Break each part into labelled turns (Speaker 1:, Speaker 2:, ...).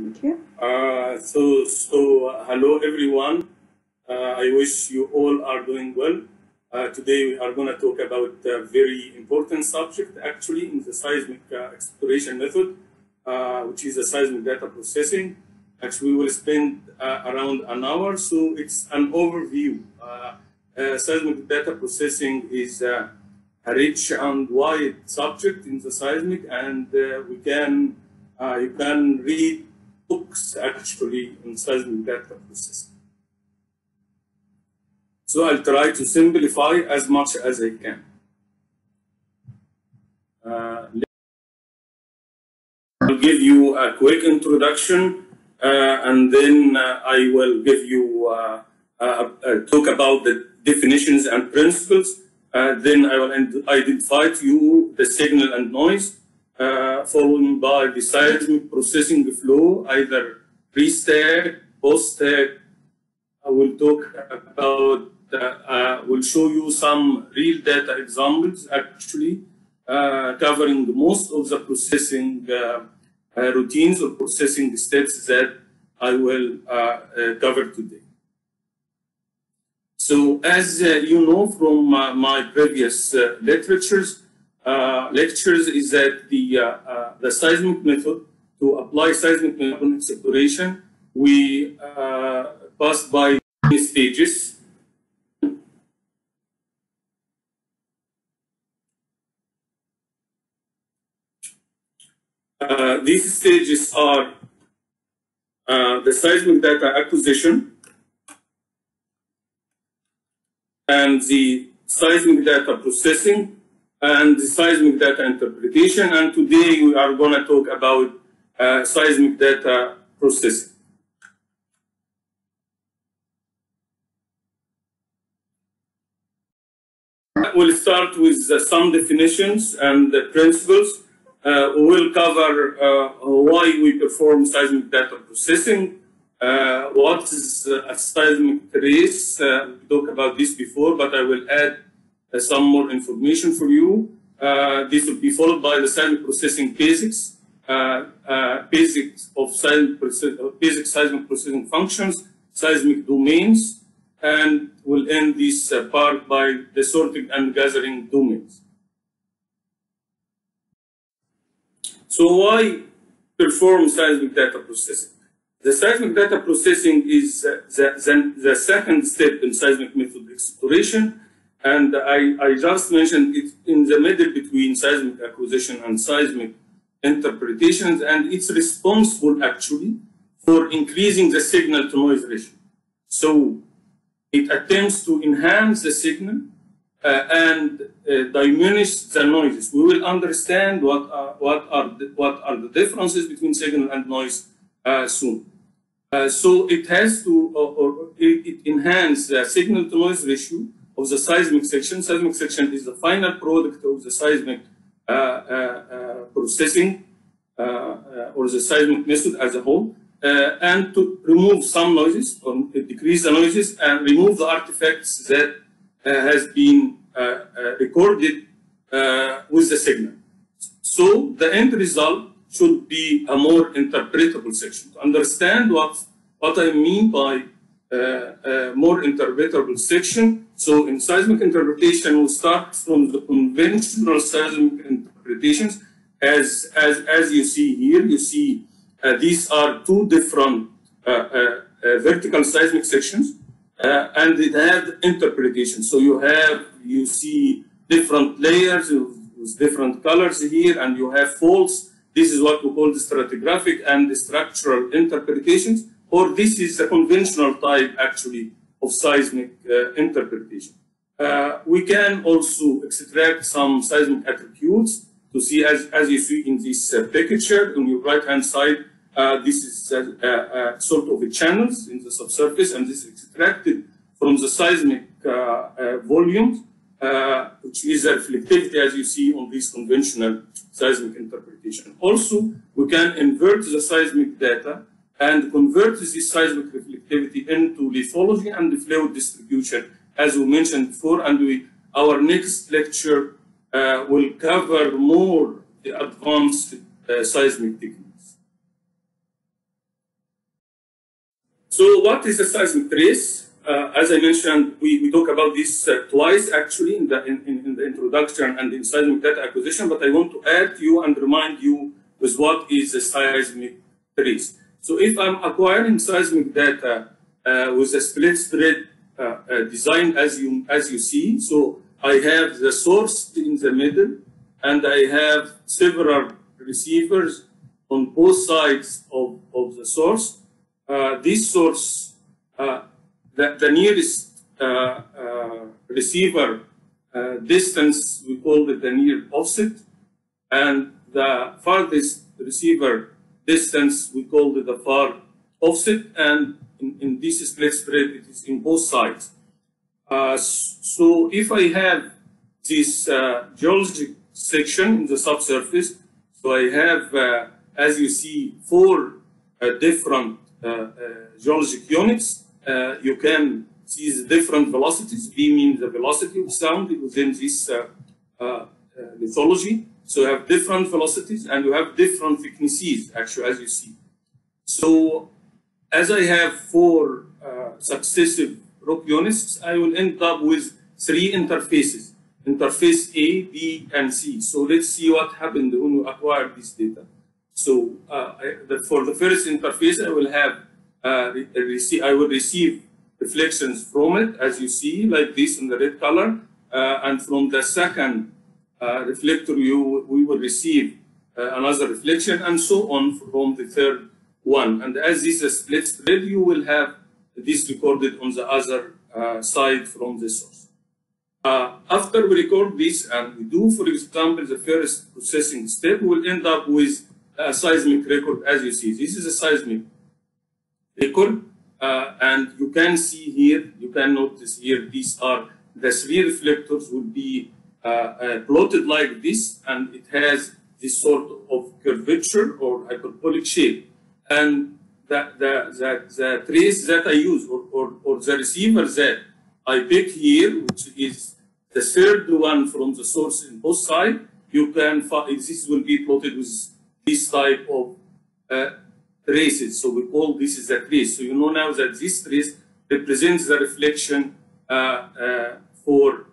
Speaker 1: You.
Speaker 2: Uh, so, so hello everyone. Uh, I wish you all are doing well. Uh, today we are going to talk about a very important subject actually in the seismic uh, exploration method, uh, which is the seismic data processing. Actually, we will spend uh, around an hour, so it's an overview. Seismic data processing is a rich and wide subject in the seismic, and we can you can read books actually seismic data processing. So I'll try to simplify as much as I can. Uh, I'll give you a quick introduction, uh, and then uh, I will give you uh, uh, uh, talk about the definitions and principles. Uh, then I will identify to you the signal and noise, uh, followed by the seismic processing flow, either pre-stack, post-stack. I will talk about, uh, uh, will show you some real data examples actually, uh, covering most of the processing uh, uh, routines or processing steps that I will uh, cover today. So as you know from my previous literatures, lectures is that the, uh, uh, the seismic method, to apply seismic method exploration, we uh, pass by stages. Uh, these stages are uh, the seismic data acquisition, and the seismic data processing and seismic data interpretation. And today we are going to talk about uh, seismic data processing. We'll start with uh, some definitions and the principles. Uh, we will cover uh, why we perform seismic data processing, uh, what is a seismic trace? Uh, we talked about this before, but I will add some more information for you. Uh, this will be followed by the seismic processing basics, uh, uh, basics of seismic, basic seismic processing functions, seismic domains, and we'll end this part by the sorting and gathering domains. So why perform seismic data processing? The seismic data processing is the, the, the second step in seismic method exploration. And I, I just mentioned it in the middle between seismic acquisition and seismic interpretations. And it's responsible actually for increasing the signal to noise ratio. So it attempts to enhance the signal uh, and uh, diminish the noises. We will understand what are, what are, the, what are the differences between signal and noise uh, soon. Uh, so it has to, or, or it, it enhance the signal to noise ratio of the seismic section. Seismic section is the final product of the seismic uh, uh, uh, processing uh, uh, or the seismic method as a whole, and to remove some noises or decrease the noises and remove the artifacts that has been recorded with the signal. So the end result should be a more interpretable section. To understand what, what I mean by uh, more interpretable section, so in seismic interpretation, we start from the conventional seismic interpretations. As, as, as you see here, you see uh, these are two different uh, uh, uh, vertical seismic sections, uh, and it have interpretation. So you have, you see different layers with different colors here, and you have faults. This is what we call the stratigraphic and the structural interpretations, or this is the conventional type actually of seismic uh, interpretation. Uh, we can also extract some seismic attributes to see, as, as you see in this uh, picture on your right hand side, uh, this is uh, uh, sort of a channels in the subsurface, and this is extracted from the seismic volumes, uh, which is a reflectivity as you see on this conventional seismic interpretation. Also, we can invert the seismic data and convert this seismic reflectivity into lithology and the fluid distribution, as we mentioned before, and we, our next lecture uh, will cover more the advanced uh, seismic techniques. So what is a seismic trace? Uh, as I mentioned, we, we talk about this uh, twice actually in the, in, in, the introduction and in seismic data acquisition, but I want to add to you and remind you with what is a seismic trace. So if I'm acquiring seismic data uh, with a split spread uh, uh, design as you, as you see, so I have the source in the middle and I have several receivers on both sides of, of the source. Uh, this source, the, the nearest receiver uh, distance, we call it the near offset, and the farthest receiver distance, we call it the far offset, and in, in this split spread, it is in both sides. Uh, so if I have this geologic section in the subsurface, so I have, as you see, four different uh, uh, geologic units, uh, you can see the different velocities. V means the velocity of sound within this lithology. So you have different velocities and you have different thicknesses, actually, as you see. So as I have four uh, successive rock units, I will end up with three interfaces, interface A, B, and C. So let's see what happened when we acquired this data. So uh, I, the, for the first interface, I will have uh, receive, I will receive reflections from it, as you see, like this in the red color. Uh, and from the second reflector, you we will receive uh, another reflection, and so on from the third one. And as this is split spread, you will have this recorded on the other uh, side from the source. after we record this and we do, for example, the first processing step, we will end up with a seismic record as you see. This is a seismic record uh, and you can see here, you can notice here, these are the three reflectors will be uh, uh, plotted like this and it has this sort of curvature or hyperbolic shape. And the, the, the, the trace that I use or, or, or the receiver that I pick here, which is the third one from the source in both sides, you can find this will be plotted with this type of uh, traces. So we call this is a trace. So you know now that this trace represents the reflection uh, uh, for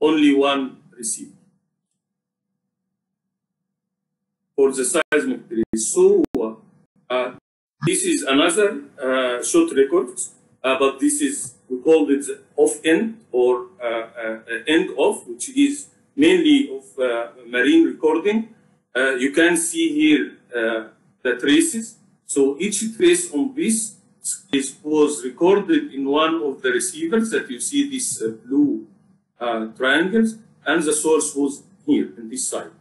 Speaker 2: only one receiver. For the seismic. So uh, this is another uh, shot record, uh, but this is, we call it off end or uh, end off, which is mainly of marine recording. Uh, you can see here uh, the traces. So each trace on this is, was recorded in one of the receivers that you see these uh, blue triangles, and the source was here in this side.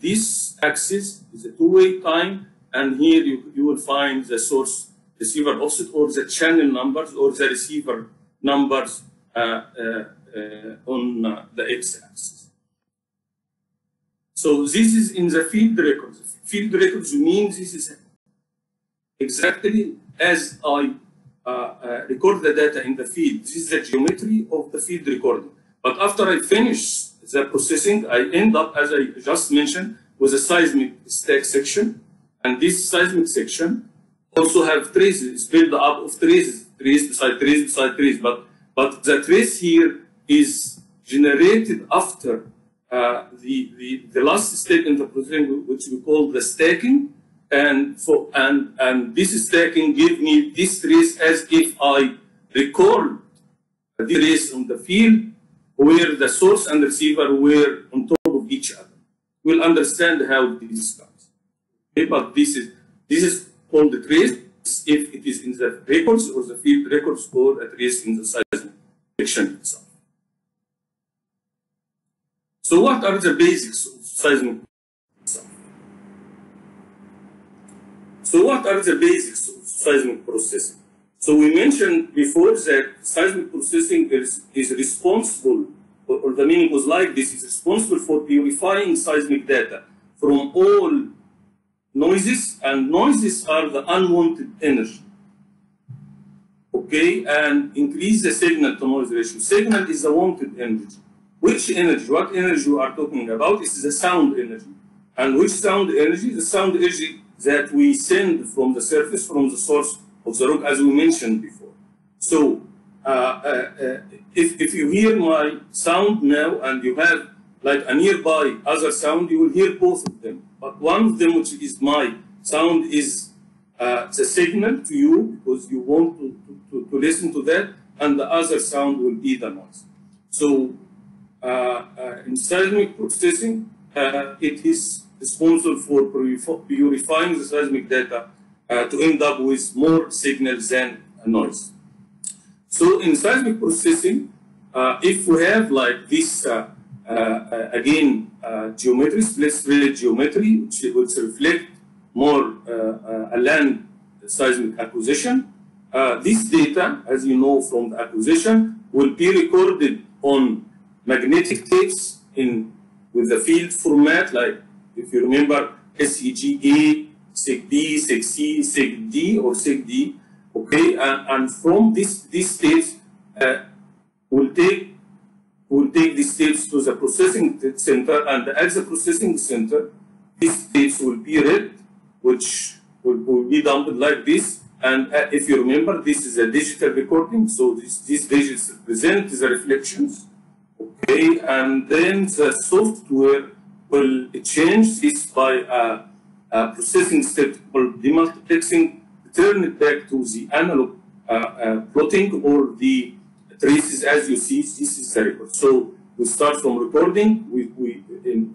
Speaker 2: this axis is a two-way time, and here you, you will find the source receiver offset or the channel numbers or the receiver numbers uh, uh, uh, on the x-axis. So this is in the field records. Field records means this is exactly as I uh, uh, record the data in the field. This is the geometry of the field recording. But after I finish the processing, I end up, as I just mentioned, with a seismic stack section. And this seismic section also have traces, it's built up of traces, trace beside trace beside trace. But, but the trace here is generated after uh, the, the, the last step in the processing, which we call the stacking, and for and and this stacking give me this trace as if I record the trace on the field where the source and receiver were on top of each other. We'll understand how this comes. Okay, but this is this is called the trace if it is in the records or the field records or at least in the seismic section itself. So what are the basics of seismic So what are the basics of seismic processing? So we mentioned before that seismic processing is, is responsible, or, or the meaning was like this, is responsible for purifying seismic data from all noises, and noises are the unwanted energy. Okay, and increase the signal to noise ratio. Signal is the wanted energy. Which energy, what energy you are talking about is the sound energy. And which sound energy? The sound energy that we send from the surface, from the source of the rock, as we mentioned before. So uh, uh, if, if you hear my sound now and you have like a nearby other sound, you will hear both of them. But one of them, which is my sound, is uh, the signal to you because you want to, to, to, listen to that, and the other sound will be the noise. So uh, uh, in seismic processing, uh, it is responsible for purifying the seismic data to end up with more signals than noise. So in seismic processing, uh, if we have like this, uh, uh, again, geometry, split split geometry, which, which reflect more a land seismic acquisition, this data, as you know from the acquisition, will be recorded on magnetic tapes in with the field format, like if you remember SEG-A, SEG-B, SEG-C, SEG-D, or SEG-Y, okay? And, and from this, these states, uh, we'll take we'll take these states to the processing center, and at the processing center, these states will be read, which will, will be dumped like this. And uh, if you remember, this is a digital recording, so this, these digits represent the reflections, okay? And then the software will change this by a, a processing step called demultiplexing turn it back to the analog uh, uh, plotting or the traces as you see, this is the record. So we start from recording, we, we, in,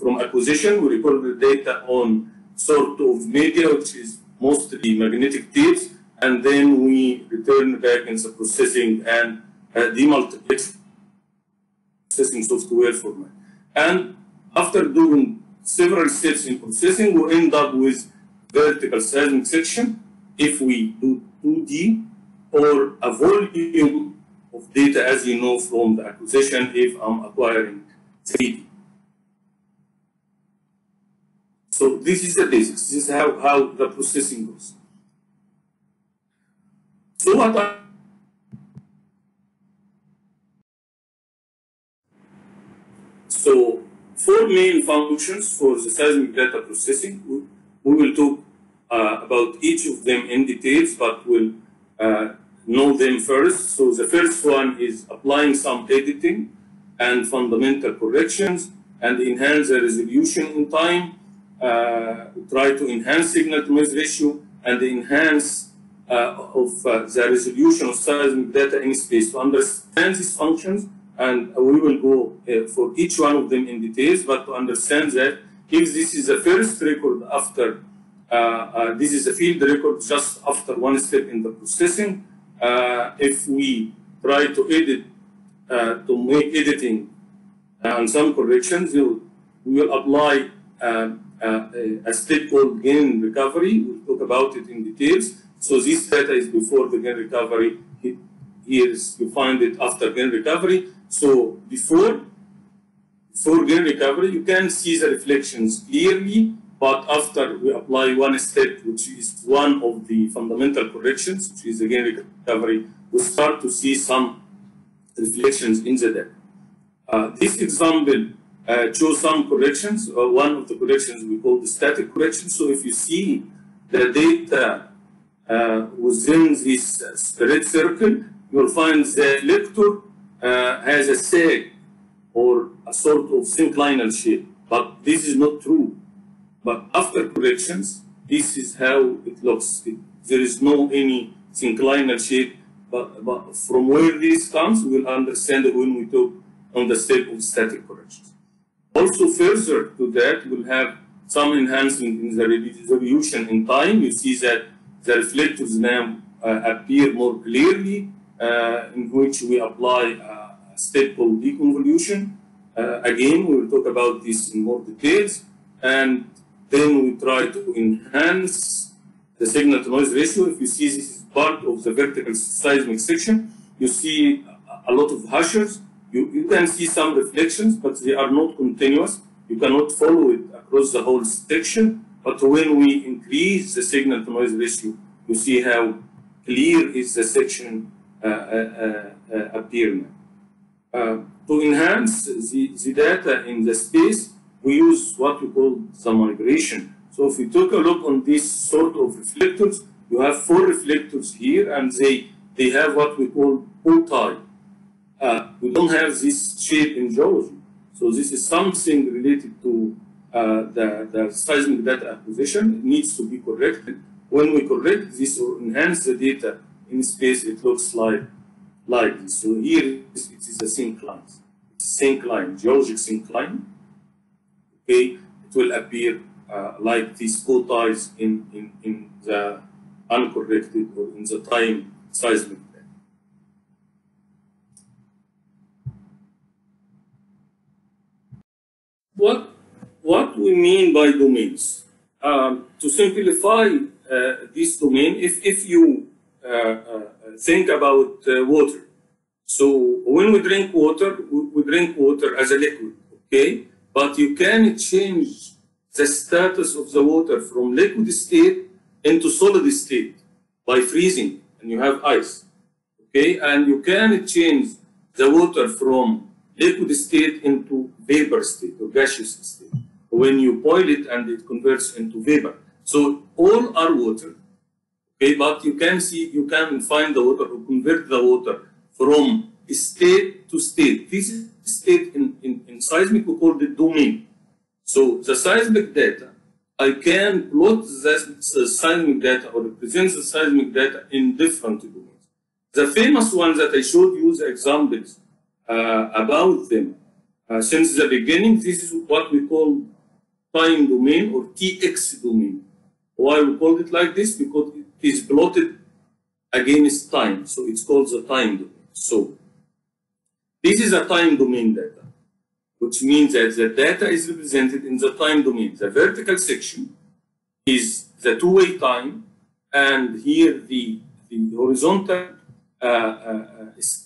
Speaker 2: from acquisition, we record the data on sort of media, which is mostly magnetic tapes, and then we return back in the processing and uh, demultiplex processing software format. And after doing several steps in processing, we end up with vertical seismic section, if we do 2D or a volume of data as you know from the acquisition if I'm acquiring 3D. So this is the basics. This is how, how the processing goes. So what So four main functions for the seismic data processing. We, will talk uh, about each of them in details, but we'll uh, know them first. So the first one is applying some editing and fundamental corrections and enhance the resolution in time. Uh, try to enhance signal to noise ratio and enhance uh, of uh, the resolution of seismic data in space to understand these functions. And we will go uh, for each one of them in details, but to understand that if this is the first record after uh, uh, this is a field record just after one step in the processing. Uh, if we try to edit, to make editing and some corrections, we will apply a step called gain recovery. We'll talk about it in details. So this data is before the gain recovery. Is, you find it after gain recovery. So before, before gain recovery, you can see the reflections clearly but after we apply one step, which is one of the fundamental corrections, which is again recovery, we start to see some reflections in the data. Uh, this example uh, shows some corrections. Uh, one of the corrections we call the static correction. So if you see the data uh, within this uh, circle, you'll find the lector uh, has a sag or a sort of synclinal shape. But this is not true. But after corrections, this is how it looks. It, there is no any synclinal shape, but, but from where this comes, we'll understand when we talk on the step of static corrections. Also further to that, we'll have some enhancement in the resolution in time. You see that the reflectors now uh, appear more clearly, in which we apply a step called deconvolution. Uh, again, we will talk about this in more details. And then we try to enhance the signal to noise ratio. If you see this is part of the vertical seismic section, you see a lot of hashers. You, you can see some reflections, but they are not continuous. You cannot follow it across the whole section. But when we increase the signal to noise ratio, you see how clear is the section uh, uh, to enhance the, the data in the space, we use what we call the migration. So if we take a look on this sort of reflectors, you have four reflectors here, and they they have what we call tie. Uh, we don't have this shape in geology, so this is something related to uh, the, the seismic data acquisition. It needs to be corrected. When we correct this or enhance the data in space, it looks like like this. So here it is a syncline. It's a syncline, geologic syncline. Okay, it will appear uh, like these bow ties in, in, in the uncorrected or in the time seismic. What, what we mean by domains? Um, to simplify uh, this domain, if, if you think about uh, water, so when we drink water, we, we drink water as a liquid, okay? But you can change the status of the water from liquid state into solid state by freezing, and you have ice. Okay, and you can change the water from liquid state into vapor state or gaseous state when you boil it and it converts into vapor. So all are water. Okay, but you can see you can find the water or convert the water from state to state. This is state in, in, in seismic we call the domain. So the seismic data, I can plot the, seismic data or represent the seismic data in different domains. The famous one that I showed you the examples uh, about them. Uh, since the beginning, this is what we call time domain or TX domain. Why we call it like this? Because it is plotted against time. So it's called the time domain. So this is a time domain data, which means that the data is represented in the time domain. The vertical section is the two-way time, and here the, the horizontal uh, uh,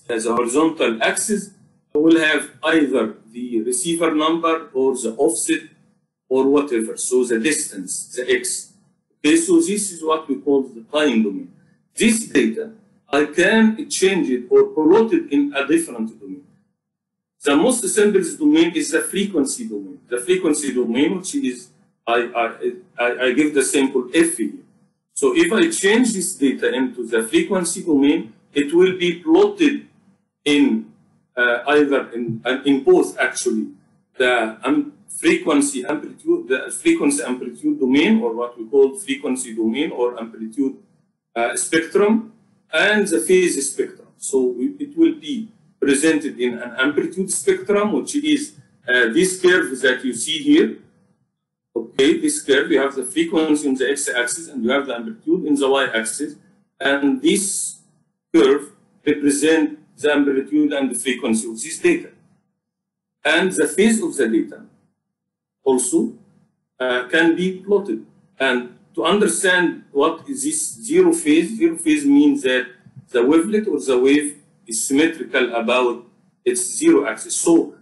Speaker 2: as a horizontal axis will have either the receiver number or the offset or whatever. So the distance, the x. Okay, so this is what we call the time domain. This data, I can change it or plot it in a different domain. The most simplest domain is the frequency domain. The frequency domain, which is, I, I, I give the sample f here. So if I change this data into the frequency domain, it will be plotted in uh, either in, uh, in both actually the um, frequency amplitude, the frequency amplitude domain, or what we call frequency domain or amplitude uh, spectrum, and the phase spectrum. So it will be presented in an amplitude spectrum, which is uh, this curve that you see here. Okay, this curve, you have the frequency on the x-axis and you have the amplitude in the y-axis. And this curve represent the amplitude and the frequency of this data. And the phase of the data also uh, can be plotted. And to understand what is this zero phase, zero phase means that the wavelet or the wave is symmetrical about its zero axis. So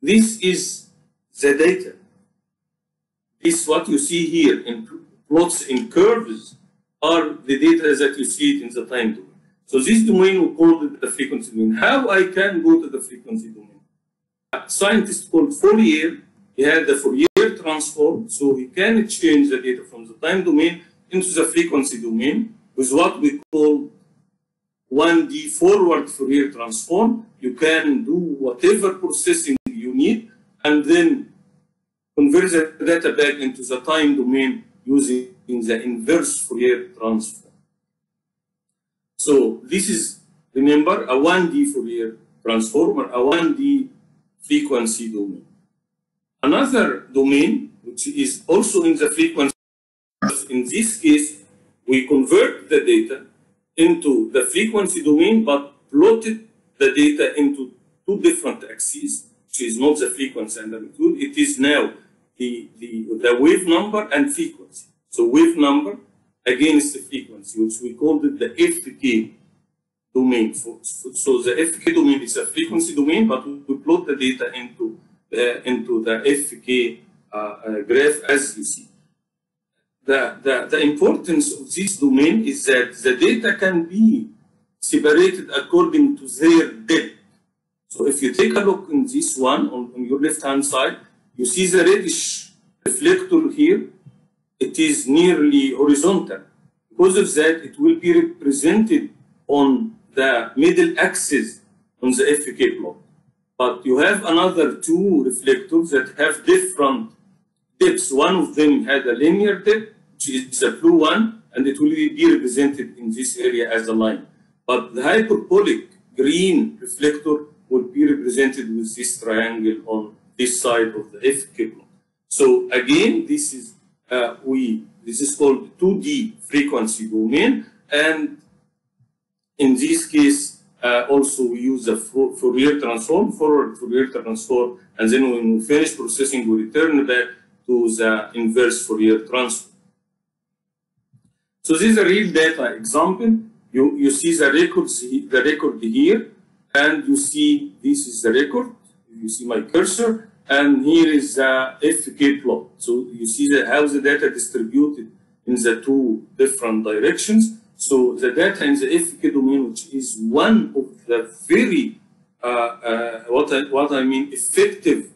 Speaker 2: this is the data. This what you see here in plots in curves are the data that you see it in the time domain. So this domain we call it the frequency domain. How I can go to the frequency domain? Scientist called Fourier, he had the Fourier transform, so he can change the data from the time domain into the frequency domain with what we call 1D forward Fourier transform. You can do whatever processing you need and then convert the data back into the time domain using the inverse Fourier transform. So this is, remember, a 1D Fourier transform or a 1D frequency domain. Another domain, which is also in the frequency, in this case, we convert the data into the frequency domain, but plotted the data into two different axes, which is not the frequency and amplitude. It is now the, the, the wave number and frequency. So wave number against the frequency, which we called it the FK domain. So, the FK domain is a frequency domain, but we plot the data into, uh, into the FK uh, uh, graph as you see. The, the, the importance of this domain is that the data can be separated according to their depth. So if you take a look in this one on, on your left hand side, you see the reddish reflector here it is nearly horizontal. Because of that, it will be represented on the middle axis on the FK plot. But you have another two reflectors that have different depths. One of them had a linear depth, which is a blue one, and it will be represented in this area as a line. But the hyperbolic green reflector will be represented with this triangle on this side of the FK plot. So again, this is uh, we this is called 2D frequency domain, and in this case, uh, also we use the Fourier transform, forward Fourier transform, and then when we finish processing, we return back to the inverse Fourier transform. So this is a real data example. You, you see the records, the record here, and you see this is the record. You see my cursor, and here is the FK plot. So you see the, how the data distributed in the two different directions. So the data in the FK domain, which is one of the very, uh, uh, what, I, what I mean, effective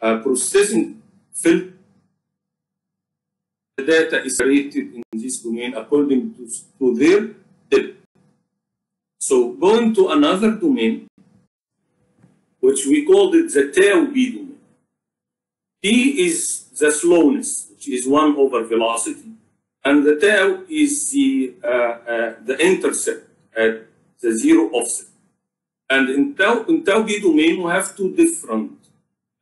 Speaker 2: uh, processing field the data is rated in this domain according to, to their depth. So going to another domain, which we called it the tau-p domain. P is the slowness, which is 1 over velocity, and the tau is the, uh, uh, the intercept at the zero offset. And in tau, in tau-p domain, we have two different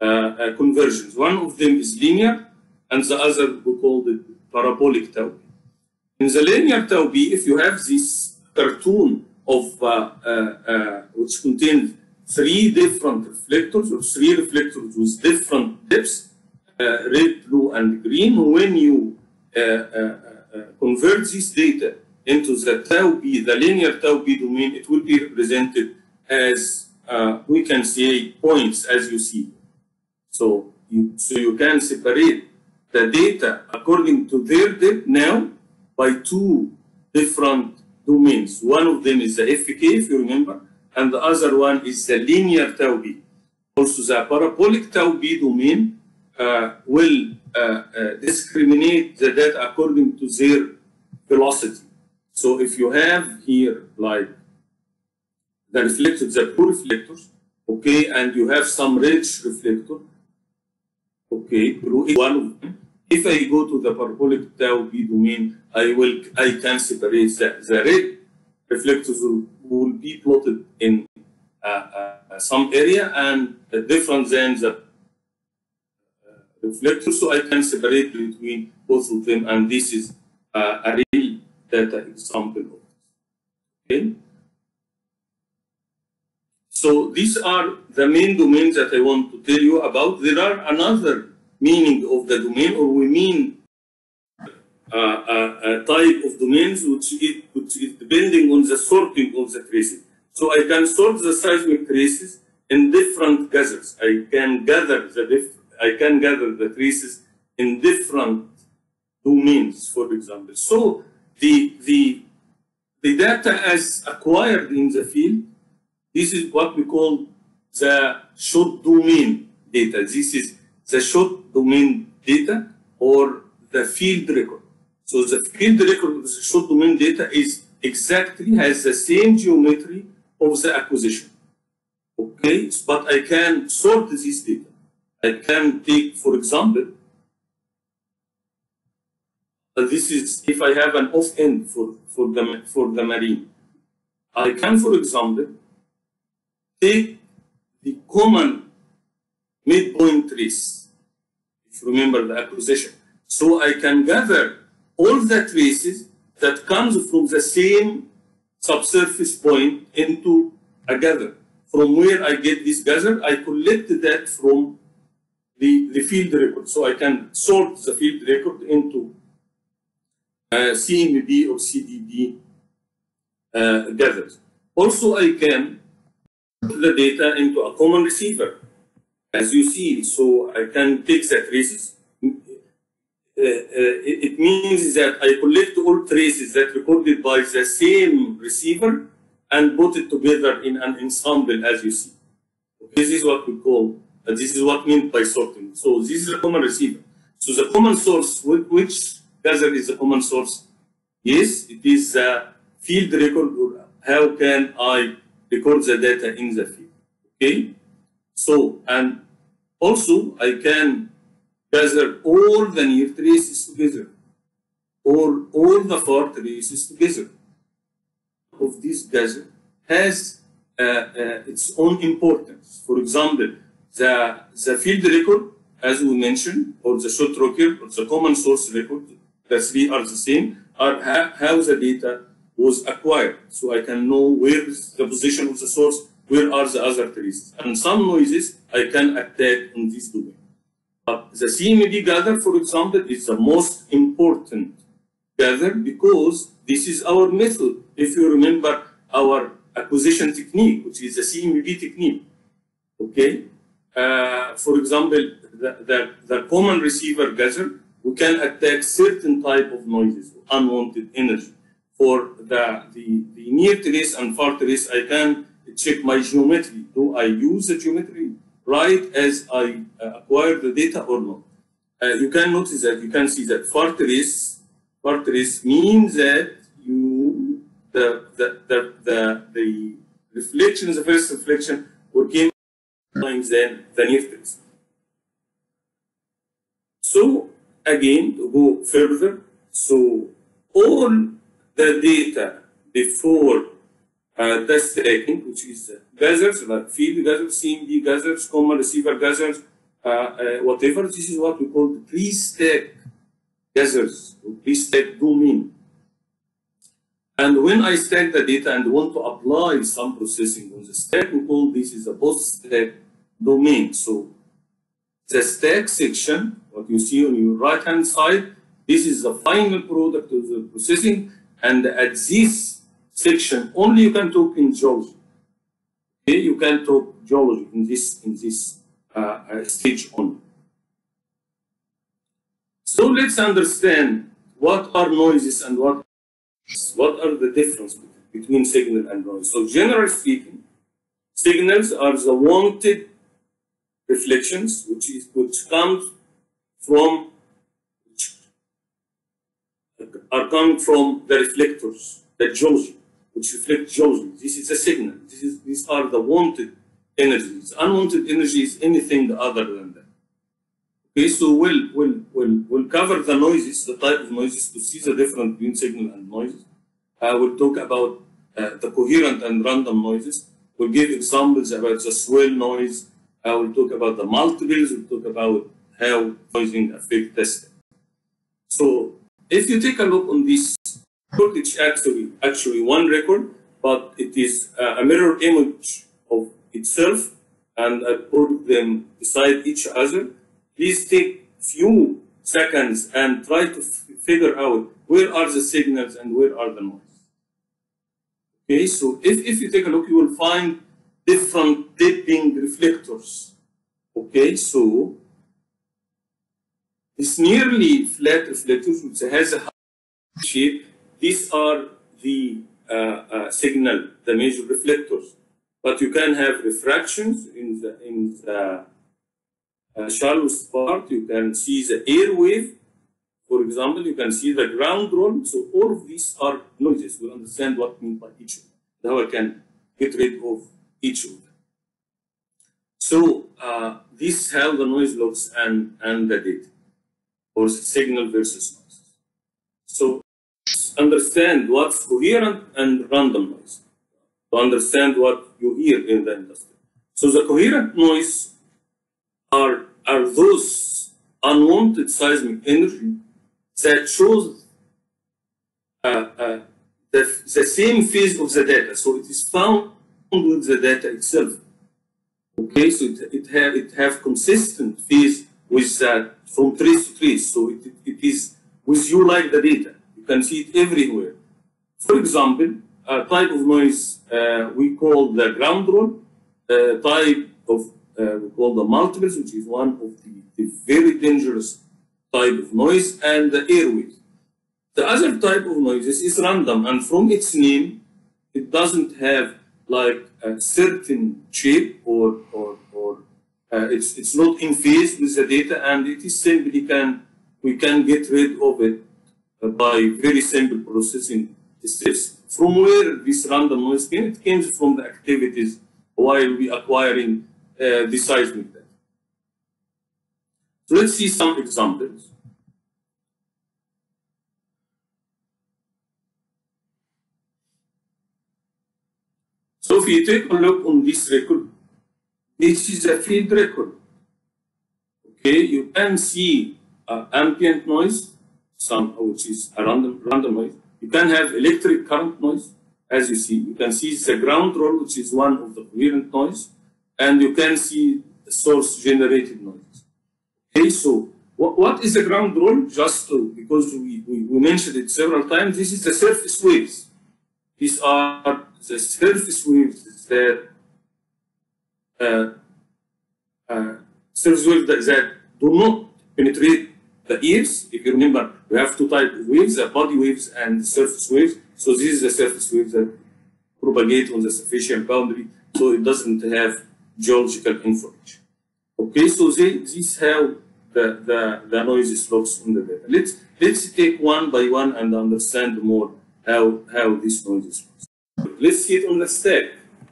Speaker 2: uh, uh conversions. One of them is linear, and the other we call it parabolic tau. In the linear tau-p, if you have this cartoon of uh, uh, uh, which contains three different reflectors or three reflectors with different depths, uh, red, blue, and green, when you uh, convert this data into the tau-p, the linear tau-p domain, it will be represented as we can say points as you see. So you, so you can separate the data according to their depth now by two different domains. One of them is the FK, if you remember, and the other one is the linear tau-p. Also, the parabolic tau-p domain uh, will uh, uh, discriminate the data according to their velocity. So if you have here like the reflectors, the blue reflectors, okay, and you have some rich reflector, okay, blue one of them. If I go to the parabolic tau-p domain, I will I can separate the, the red reflectors will, be plotted in uh, uh, some area and different than the uh, so I can separate between both of them, and this is uh, a real data example of this. Okay. So these are the main domains that I want to tell you about. There are another meaning of the domain, or we mean uh, uh, a type of domains which is, which is depending on the sorting of the traces. So I can sort the seismic traces in different gathers. I can gather the diff I can gather the traces in different domains, for example. So the the the data as acquired in the field, this is what we call the shot domain data. This is the shot domain data or the field record. So the field record of the shot domain data is exactly has the same geometry of the acquisition. Okay, but I can sort this data. I can take, for example, this is if I have an off end for, for the for the marine. I can, for example, take the common midpoint trace if you remember the acquisition. So I can gather all the traces that comes from the same subsurface point into a gather. From where I get this gather, I collect that from the, the field record. So I can sort the field record into uh, CMP or CDP uh, gathers. Also, I can put the data into a common receiver as you see, so I can take the traces. Uh, uh, it means that I collect all traces that recorded by the same receiver and put it together in an ensemble as you see. This is what we call, this is what meant by sorting. So this is a common receiver. So the common source which gather is a common source? Yes, it is a field record. Or how can I record the data in the field? Okay. So and also I can gather all the near traces together, or all the far traces together. Of this gather has uh, uh, its own importance. For example, the the field record, as we mentioned, or the shot record, or the common source record, the three are the same, are how, how the data was acquired. So I can know where is the position of the source, where are the other traces. And some noises I can attack in this domain. But the CMP gather, for example, is the most important gather because this is our method. If you remember our acquisition technique, which is the CMP technique. Okay? Uh, for example, the, the, the common receiver gather, we can attack certain type of noises, unwanted energy. For the, the, the near trace and far trace, I can check my geometry. Do I use the geometry right as I uh, acquire the data or not? Uh, you can notice that you can see that far trace, far trace means that you the the the the, the reflection, the first reflection, came times than the near trace. So again, to go further, so all the data before uh, test tracking, which is gathers, like field gathers, CMP gathers, common receiver gathers, uh, uh, whatever, this is what we call the pre-stack gathers, or pre-stack domain. And when I stack the data and want to apply some processing on the stack, we call this is a post-stack domain. So the stack section, what you see on your right hand side, this is the final product of the processing. And at this section, only you can talk in geology. Okay, you can talk geology in this in this uh, uh, stage only. So let's understand what are noises and what what are the difference between signal and noise. So generally speaking, signals are the wanted reflections, which is which comes from are coming from the reflectors, the geology, which reflect geology. This is a signal. This is these are the wanted energies. Unwanted energy is anything other than that. Okay, so we'll we'll we'll cover the noises, the type of noises to see the difference between signal and noises. Uh, we'll talk about uh, the coherent and random noises. We'll give examples about the swell noise, I will talk about the multiples, we'll talk about how noising affect testing. So if you take a look on this it's actually, actually one record, but it is a mirror image of itself, and I put them beside each other. Please take few seconds and try to figure out where are the signals and where are the noise. Okay, so if, if you take a look, you will find different dipping reflectors. Okay, so it's nearly flat reflectors which has a shape. These are the uh, uh, signal, the major reflectors. But you can have refractions in the in the shallowest part. You can see the air wave. For example, you can see the ground roll. So all of these are noises. We understand what mean by each of them. Now I can get rid of each of them. So uh, this is how the noise looks and, and the data, or signal versus noise. So understand what's coherent and random noise, to understand what you hear in the industry. So the coherent noise are, are those unwanted seismic energy that shows uh, uh, the, the same phase of the data. So it is found with the data itself. Okay, so it, it have it have consistent phase with that from trace to trace. So it, it is with you like the data. You can see it everywhere. For example, a type of noise uh, we call the ground roll, uh, type of uh, we call the multiples, which is one of the, the very dangerous type of noise, and the airwaves. The other type of noises is random, and from its name, it doesn't have like a certain shape or or or uh, it's it's not in phase with the data, and it is simply can we can get rid of it uh, by very simple processing steps. From where this random noise came? It came from the activities while we acquiring uh, the seismic data. So let's see some examples. So if you take a look on this record, this is a field record. Okay, you can see uh, ambient noise, some which is a random random noise. You can have electric current noise, as you see. You can see the ground roll, which is one of the coherent noise, and you can see the source generated noise. Okay, so what, what is the ground roll? Just to, because we, we, we mentioned it several times, this is the surface waves. These are the surface waves that uh, uh, surface waves that, that do not penetrate the ears. If you remember, we have two types of waves, the body waves and surface waves. So this is the surface waves that propagate on the sufficient boundary, so it doesn't have geological information. Okay, so they, this is how the, the, the noise looks on the data. Let's, let's take one by one and understand more how, how this noise is. Let's see it on the stack.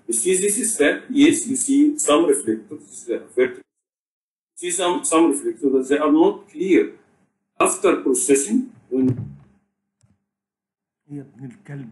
Speaker 2: You see this is stack? Yes, you see some reflectors. This is a vertical. You see some, some reflectors, but they are not clear. After processing, when
Speaker 1: يا ابن الكلب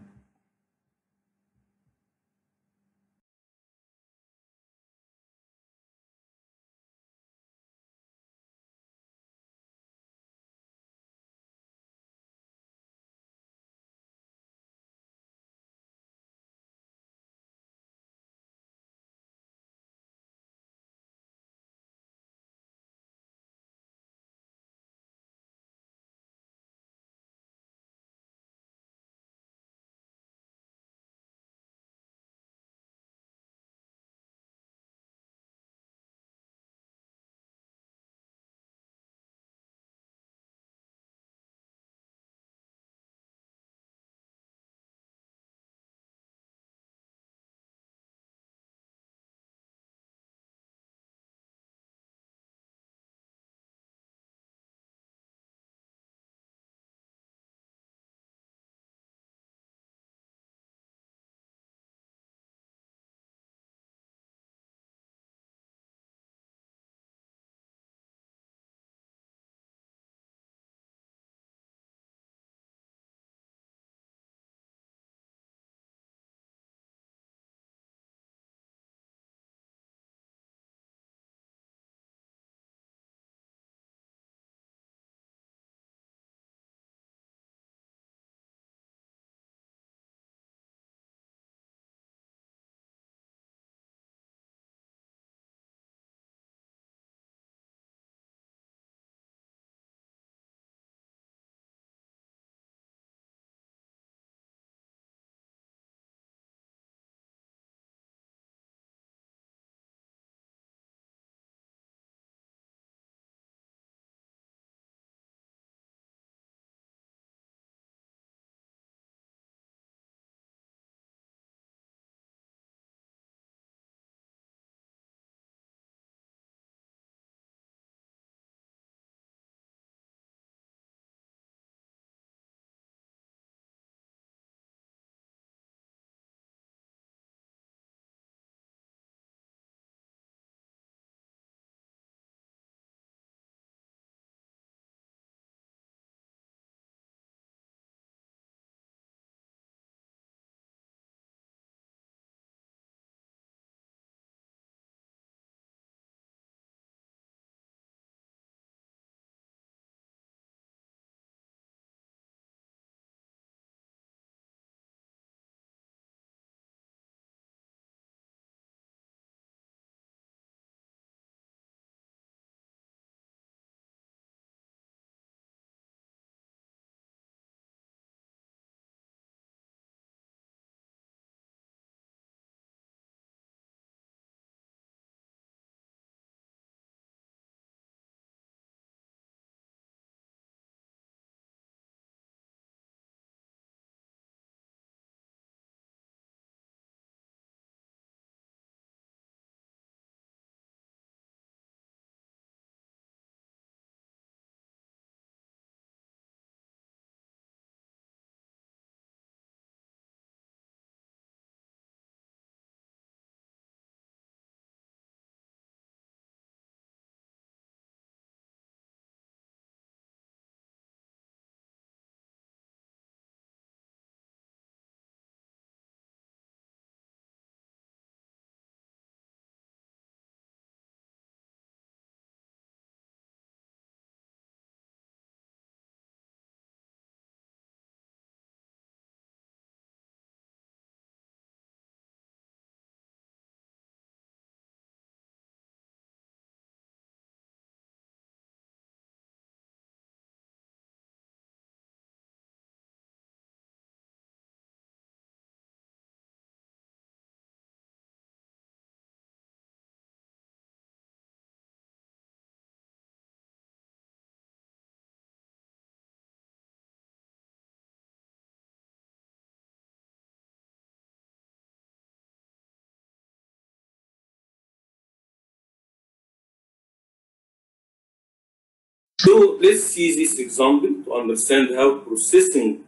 Speaker 2: So let's see this example to understand how processing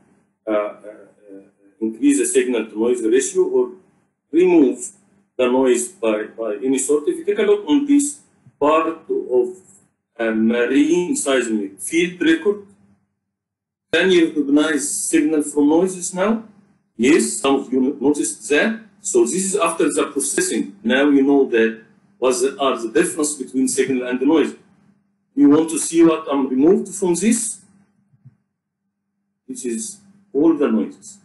Speaker 2: uh, uh, uh, the signal to noise ratio or remove the noise by, by any sort. If you take a look on this part of a marine seismic field record, can you recognize signal from noises now? Yes, some of you noticed that. So this is after the processing. Now you know that what are the difference between signal and the noise. You want to see what I'm removed from this? This is all the noises.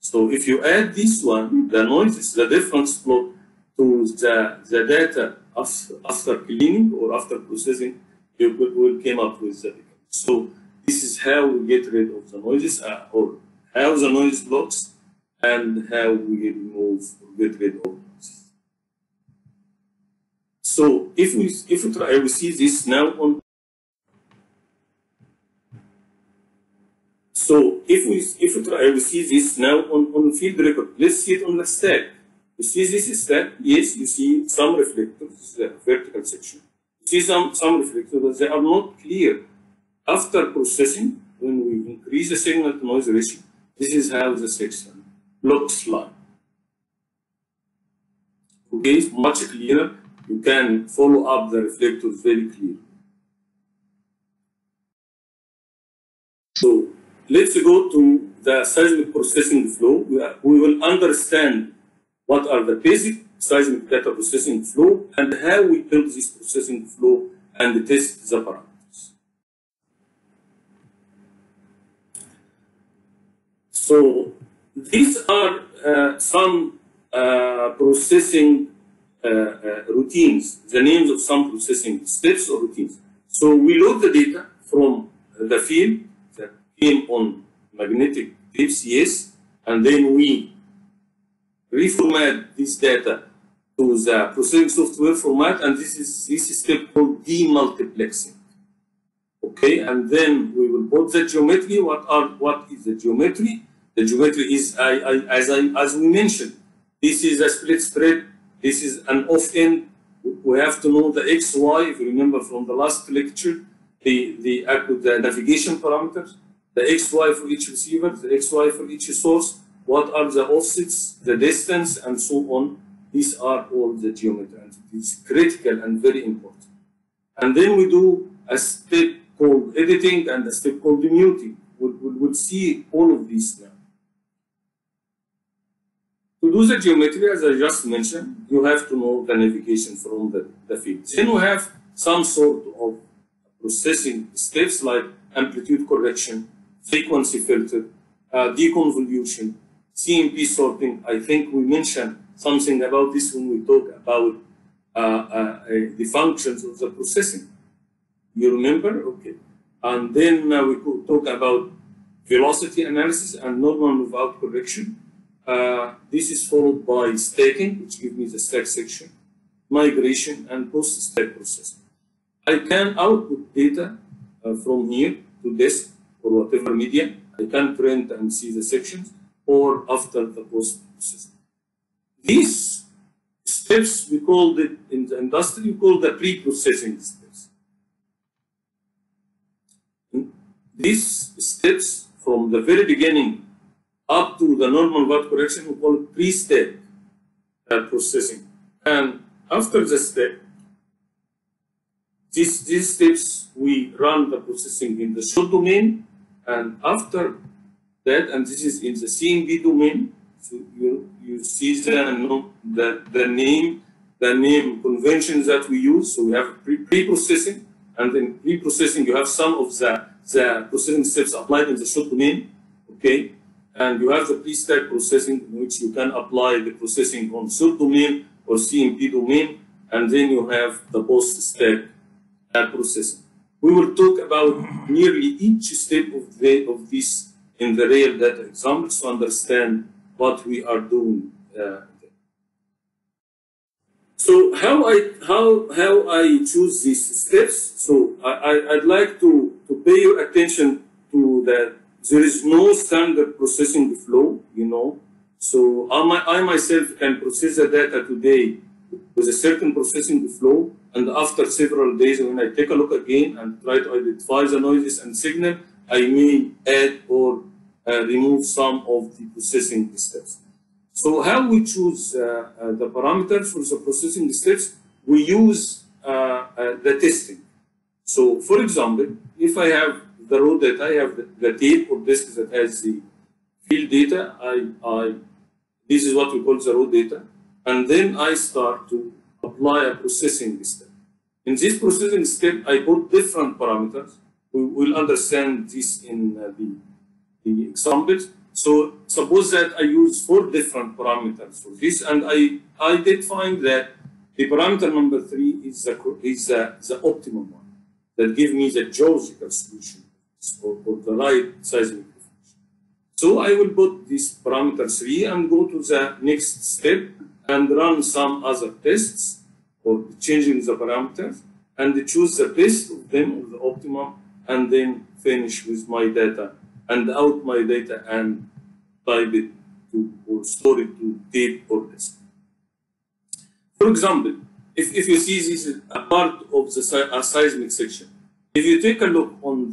Speaker 2: So if you add this one, the noises, the difference to the, the data after, after cleaning or after processing, you will, came up with the So this is how we get rid of the noises uh, or how the noise blocks and how we remove get rid of. So if we if we try we see this now on So if we if we try we see this now on, on field record, let's see it on the stack. You see this stack, yes, you see some reflectors, this is a vertical section. You see some, some reflectors, but they are not clear. After processing, when we increase the signal to noise ratio, this is how the section looks like. Okay, much clearer. You can follow up the reflectors very clearly. So let's go to the seismic processing flow. We, are, we will understand what are the basic seismic data processing flow and how we build this processing flow and test the parameters. So these are uh, some uh, processing Uh, uh, routines, the names of some processing steps or routines. So we load the data from the field that came on magnetic tapes, yes, and then we reformat this data to the processing software format, and this is this is step called demultiplexing. Okay, and then we will put the geometry. What are what is the geometry? The geometry is I, I, as I as we mentioned. This is a split spread. This is an off end. We have to know the x, y. If you remember from the last lecture, the the, the navigation parameters, the x, y for each receiver, the x, y for each source, what are the offsets, the distance, and so on. These are all the geometry, and it's critical and very important. And then we do a step called editing and a step called muting. We'll, we'll, we'll see all of these now. To do the geometry, as I just mentioned, you have to know the navigation from the, the field. Then you have some sort of processing steps like amplitude correction, frequency filter, uh, deconvolution, CMP sorting. I think we mentioned something about this when we talk about uh, uh, the functions of the processing. You remember? Okay. And then uh, we could talk about velocity analysis and normal move out correction. Uh, this is followed by stacking, which gives me the stack section, migration, and post-stack processing. I can output data uh, from here to disk or whatever media. I can print and see the sections or after the post processing. These steps, we call it in the industry, we call the pre-processing steps. These steps from the very beginning up to the normal word correction, we call pre-step uh, processing. And after the step, these, these steps, we run the processing in the shot domain, and after that, and this is in the CMP domain, so you, you see the, the, the name, the name conventions that we use. So we have pre-processing, and then pre-processing, you have some of the, the processing steps applied in the shot domain, okay? And you have the pre-stack processing, in which you can apply the processing on shot domain or CMP domain, and then you have the post-stack processing. We will talk about nearly each step of, the, of this in the real data examples to understand what we are doing. Uh, so how I how how I choose these steps? So I, I would like to to pay your attention to that. There is no standard processing flow, you know. So I, I myself can process the data today with a certain processing flow, and after several days, when I take a look again and try to identify the noises and signal, I may add or uh, remove some of the processing steps. So how we choose uh, uh, the parameters for the processing steps? We use uh, uh, the testing. So for example, if I have the raw data, I have the, the tape or disk that has the field data, I, I, this is what we call the raw data, and then I start to apply a processing step. In this processing step, I put different parameters. We will understand this in uh, the, the examples. So suppose that I use four different parameters for this, and I, I did find that the parameter number three is the, is the, the optimum one that give me the geological solution or, or the right seismic. So I will put this parameter three and go to the next step and run some other tests for changing the parameters and choose the best of them or the optimum and then finish with my data and out my data and type it to or store it to tape or disk. For example, if, if you see this is a part of the a seismic section, if you take a look on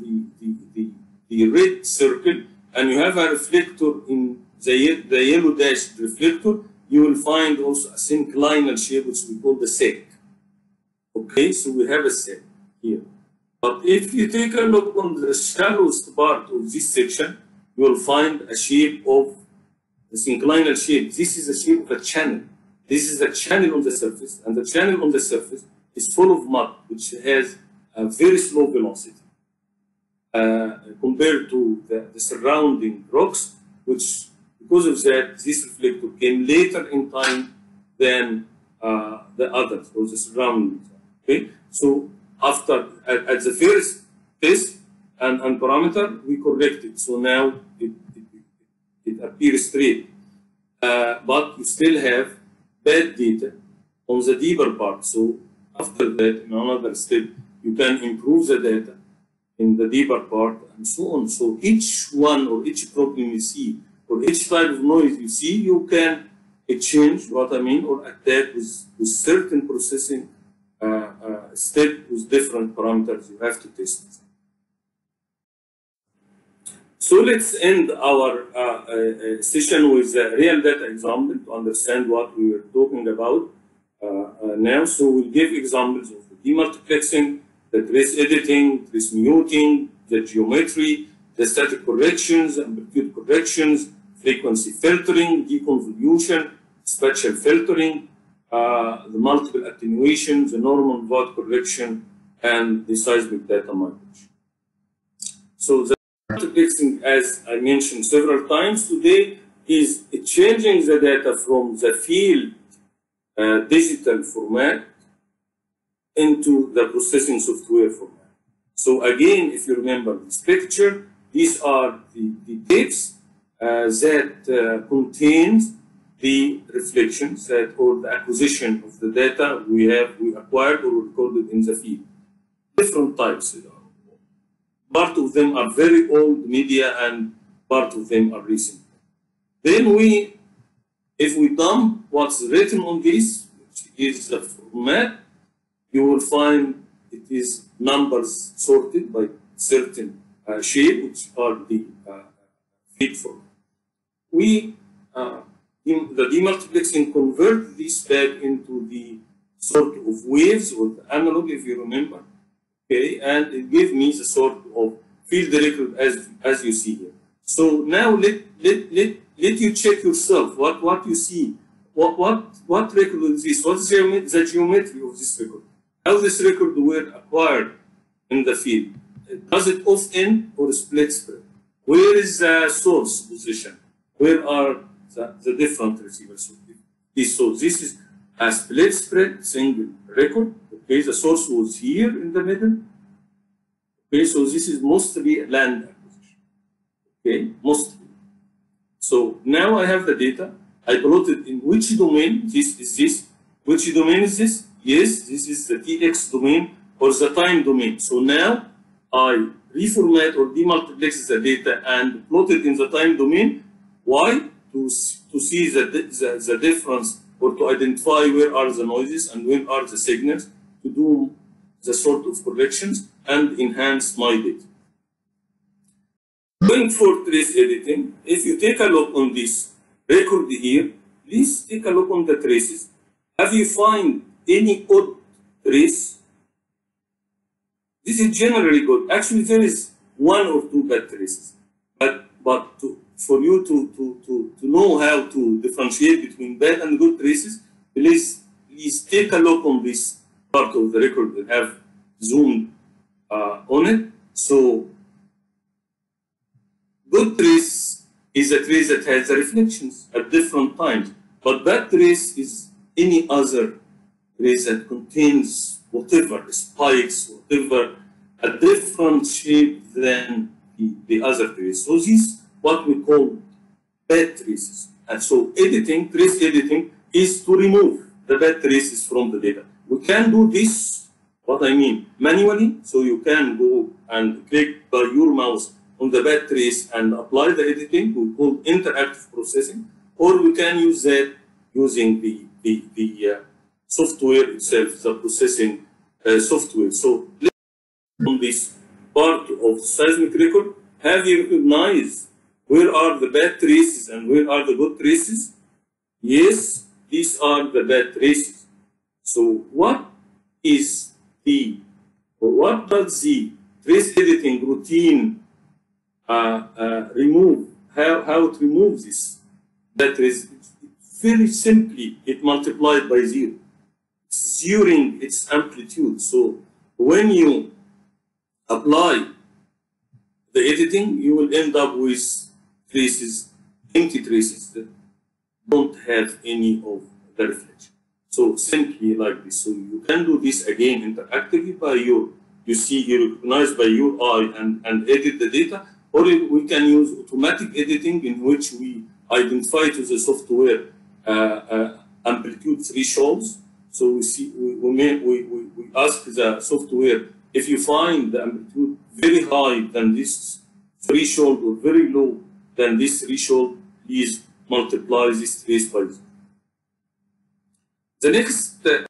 Speaker 2: the, red circle and you have a reflector in the, the yellow dashed reflector, you will find also a synclinal shape which we call the sec. Okay, so we have a sec here. But if you take a look on the shallowest part of this section, you will find a shape of the synclinal shape. This is a shape of a channel. This is a channel on the surface, and the channel on the surface is full of mud, which has a very slow velocity compared to the, the surrounding rocks, which because of that, this reflector came later in time than uh, the others or the surroundings. Okay, so after at, at the first test and, and parameter, we corrected. So now it, it, it appears straight, uh, but you still have bad data on the deeper part. So after that, in another step, you can improve the data in the deeper part and so on. So each one or each problem you see or each type of noise you see, you can exchange what I mean or attack with, with certain processing uh, uh, step with different parameters you have to test. So let's end our uh, uh, session with a real data example to understand what we were talking about uh, uh, now. So we'll give examples of demultiplexing, the trace editing, trace muting, the geometry, the static corrections, amplitude corrections, frequency filtering, deconvolution, spatial filtering, uh, the multiple attenuation, the normal void correction, and the seismic data migration. So the multiplexing, as I mentioned several times today, is changing the data from the field uh, digital format into the processing software format. So again, if you remember this picture, these are the, the tapes uh, that uh, contains the reflections that or the acquisition of the data we have we acquired or recorded in the field. Different types. Part of them are very old media and part of them are recent. Then we, if we dump what's written on this, which is the format, you will find it is numbers sorted by certain uh, shape, which are the uh, feed format. We, uh, in the demultiplexing, convert this back into the sort of waves or the analog, if you remember. Okay, and it gives me the sort of field record as as you see here. So now let let let, let you check yourself what what you see. What what what record is this? What is the geometry of this record? How this record were acquired in the field? Does it off end or split spread? Where is the source position? Where are the, the different receivers? So this is a split spread single record. Okay, the source was here in the middle. Okay, so this is mostly land acquisition. Okay, mostly. So now I have the data. I plotted in which domain this is this. Which domain is this? Yes, this is the TX domain or the time domain. So now I reformat or demultiplex the data and plot it in the time domain. Why? To, to see the, the, the difference or to identify where are the noises and where are the signals to do the sort of corrections and enhance my data. Going for trace editing, if you take a look on this record here, please take a look on the traces. Have you find any odd trace? This is generally good. Actually, there is one or two bad traces. But, but to, for you to, to, to, to know how to differentiate between bad and good traces, please, please take a look on this part of the record that have zoomed uh, on it. So good trace is a trace that has reflections at different times, but bad trace is any other trace that contains whatever spikes, whatever a different shape than the, the other trace. So this what we call bad traces. And so editing, trace editing, is to remove the bad traces from the data. We can do this, what I mean, manually, so you can go and click by your mouse on the bad trace and apply the editing, we call interactive processing, or we can use that using the, the, the uh, software itself, the processing uh, software. So on this part of seismic record, have you recognized where are the bad traces and where are the good traces? Yes, these are the bad traces. So what is the, what does the trace editing routine uh, uh, remove, how, how it removes this bad trace? Very simply, it multiplied by zero. Zeroing its amplitude. So when you apply the editing, you will end up with traces, empty traces that don't have any of the reflection. So simply like this. So you can do this again interactively by your, you see, you recognize by your eye and, and edit the data, or we can use automatic editing in which we identify to the software uh, uh, amplitude thresholds. So we see, we, we, may, we, we, we ask the software if you find the amplitude very high than this threshold or very low than this threshold, please multiply this trace by. The next step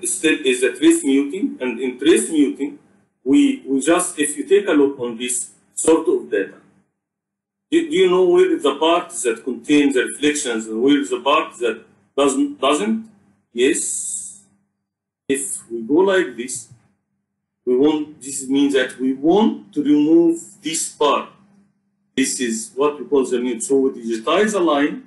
Speaker 2: is the trace muting, and in trace muting, we, we just, if you take a look on this sort of data, do, do you know where is the part that contains the reflections and where is the part that doesn't? doesn't? Yes. If we go like this, we want, this means that we want to remove this part. This is what we call the mute. So we digitize a line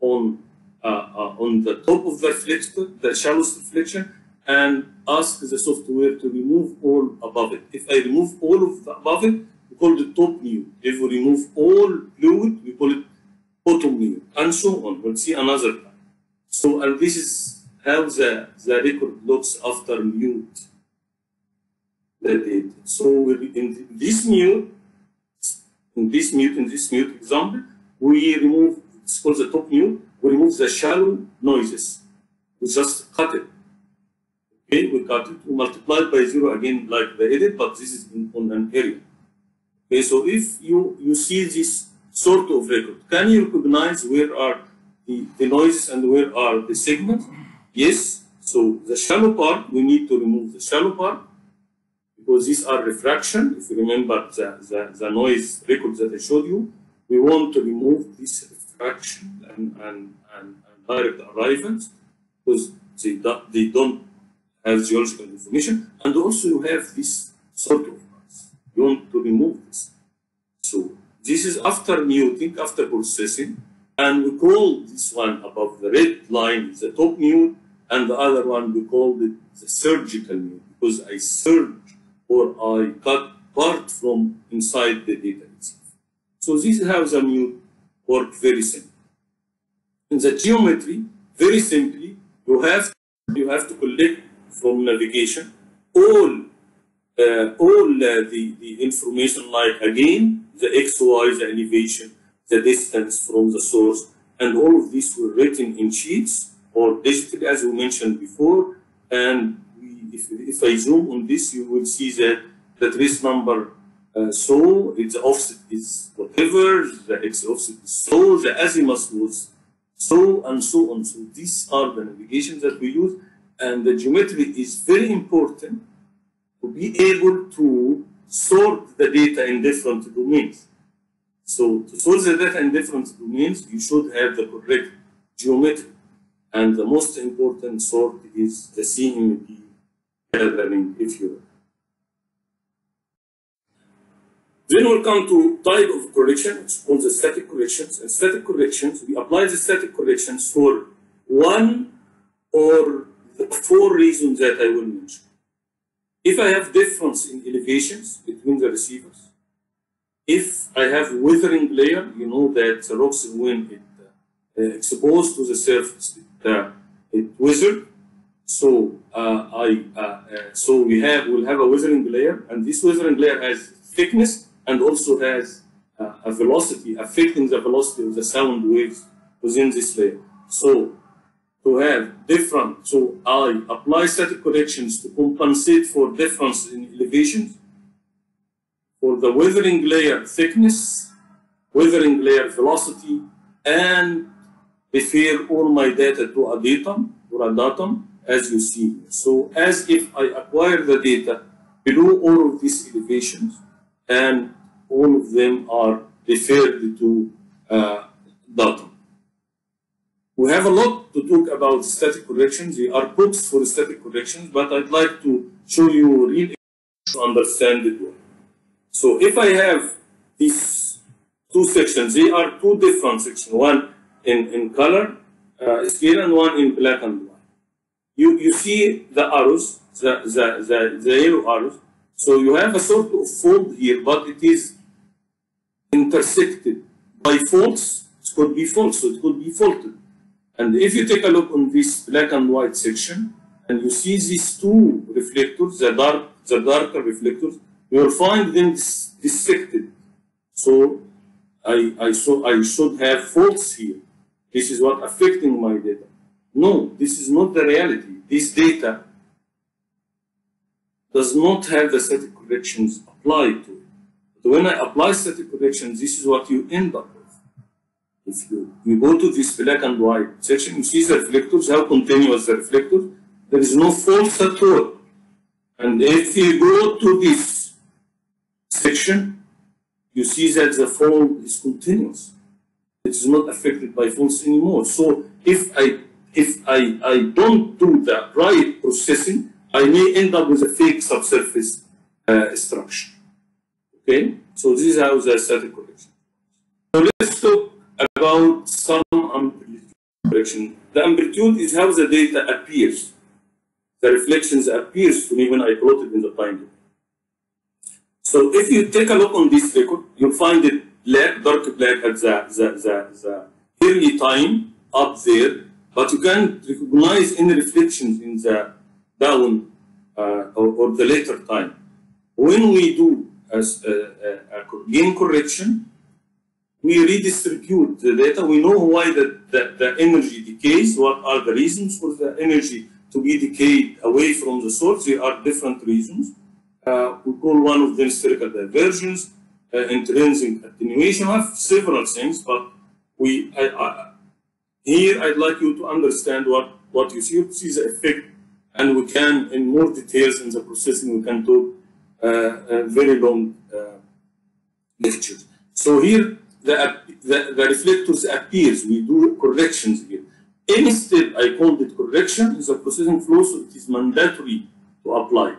Speaker 2: on, uh, uh, on the top of the reflector, the shallowest reflection, and ask the software to remove all above it. If I remove all of the above it, we call it top mute If we remove all fluid, we call it bottom mute and so on. We'll see another time. So, and this is how the, the record looks after mute the data. So in this mute, in this mute, in this mute example, we remove, it's called the top mute, we remove the shallow noises. We just cut it. Okay, we cut it, we multiply it by zero again like the edit, but this is in, on an area. Okay, so if you, you see this sort of record, can you recognize where are the, the noises and where are the segments? Yes, so the shallow part, we need to remove the shallow part, because these are refraction. If you remember the, the, the noise records that I showed you, we want to remove this refraction and, and, and, and direct arrivals because they, do, they don't have geological information. And also you have this sort of noise. You want to remove this. So this is after muting, after processing, and we call this one above the red line the top mute, and the other one we call it the surgical mute because I surge or I cut part from inside the data itself. So this is how the work very simple. In the geometry, very simply, you have you have to collect from navigation all uh, all uh, the, the information like again the XY, the elevation, the distance from the source, and all of these were written in sheets or digitally as we mentioned before, and if, if I zoom on this, you will see that the trace number uh, so its offset is whatever, the x offset is so, the azimuth was so and so on. So these are the navigations that we use, and the geometry is very important to be able to sort the data in different domains. So to sort the data in different domains, you should have the correct geometry. And the most important sort is the CMP gathering, if you will. Then we'll come to type of correction, which called the static corrections. And static corrections, we apply the static corrections for one or the four reasons that I will mention. If I have difference in elevations between the receivers, if I have a weathering layer, you know that the rocks when it uh, exposed to the surface, it, uh, it withered. So uh, I uh, uh, so we have we'll have a weathering layer, and this weathering layer has thickness and also has uh, a velocity affecting the velocity of the sound waves within this layer. So to have different, so I apply static corrections to compensate for difference in elevations, for the weathering layer thickness, weathering layer velocity, and refer all my data to a datum or a datum as you see here. So as if I acquire the data below all of these elevations, and all of them are referred to uh, datum. We have a lot to talk about static corrections. There are books for static corrections, but I'd like to show you real to understand it well. So if I have these two sections, they are two different sections, one in, in color uh, scale and one in black and white. You, you see the arrows, the, the, the, the yellow arrows. So you have a sort of fold here, but it is intersected by faults. It could be false, so it could be faulted. And if you take a look on this black and white section, and you see these two reflectors, the dark, the darker reflectors, you will find them dis dissected. So I, I, so I should have faults here. This is what affecting my data. No, this is not the reality. This data does not have the static corrections applied to it. But when I apply static corrections, this is what you end up with. If you, you go to this black and white section, you see the reflectors, how continuous the reflectors. There is no faults at all. And if you go to this section, you see that the fold is continuous. It is not affected by faults anymore. So if I if I, I don't do the right processing, I may end up with a fake subsurface uh, structure. Okay, so this is how the static correction. So let's talk about some amplitude correction. The amplitude is how the data appears. The reflections appears to me when I plot it in the time. So if you take a look on this record, you find it black, dark black at the, the, the, the early time up there, but you can't recognize any reflections in the down uh, or, or, the later time. When we do a, a, a gain correction, we redistribute the data. We know why the, the, the energy decays, what are the reasons for the energy to be decayed away from the source. There are different reasons. Uh, we call one of them spherical divergence, uh, intrinsic attenuation. I have several things, but we I, I, here I'd like you to understand what, what you see. You see the effect, and we can, in more details in the processing, we can talk uh, a very long uh, lecture. So here the, the, the reflectors appears. We do corrections here. Any step I called it correction is a processing flow, so it is mandatory to apply.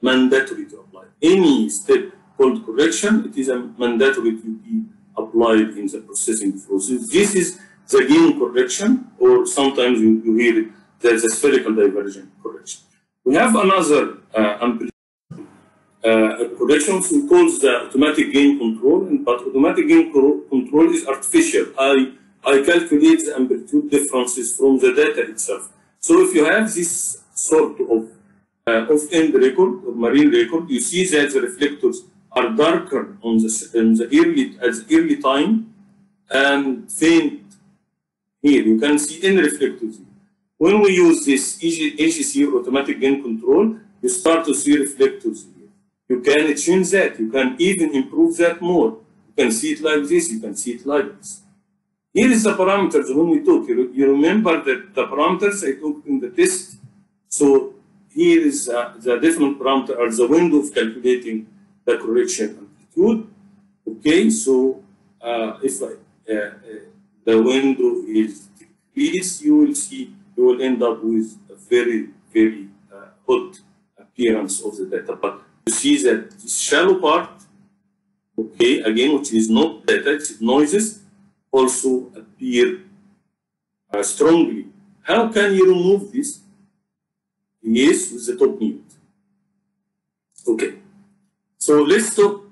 Speaker 2: Mandatory to apply. Any step called correction, it is a mandatory to be applied in the processing flow. So this is the gain correction, or sometimes you, you hear there's a spherical divergent correction. We have another uh, amplitude uh, correction we call the automatic gain control, but automatic gain control is artificial. I, I calculate the amplitude differences from the data itself. So if you have this sort of uh, off-end record or marine record, you see that the reflectors are darker on the, in the early at the early time and faint here. You can see in reflectors. When we use this AGC automatic gain control, you start to see reflectors here. You can change that. You can even improve that more. You can see it like this. You can see it like this. Here is the parameters when we took. You, you remember that the parameters I took in the test. So here is uh, the different parameter or the window of calculating the correction amplitude. Okay, so uh, if uh, uh, the window is decreased, you will see you will end up with a very, very uh, hot appearance of the data. But you see that this shallow part, okay, again, which is not data, it's noises, also appear uh, strongly. How can you remove this? Yes, with the top mute. Okay. So let's talk